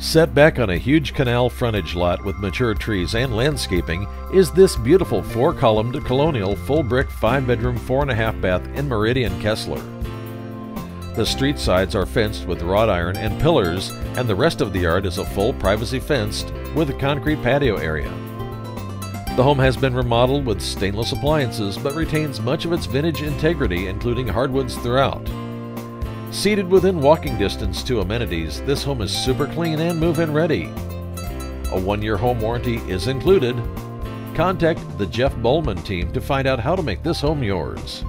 Set back on a huge canal frontage lot with mature trees and landscaping is this beautiful four columned colonial full brick five bedroom four and a half bath in Meridian Kessler. The street sides are fenced with wrought iron and pillars, and the rest of the yard is a full privacy fenced with a concrete patio area. The home has been remodeled with stainless appliances but retains much of its vintage integrity, including hardwoods throughout. Seated within walking distance to amenities, this home is super clean and move in ready. A one year home warranty is included. Contact the Jeff Bollman team to find out how to make this home yours.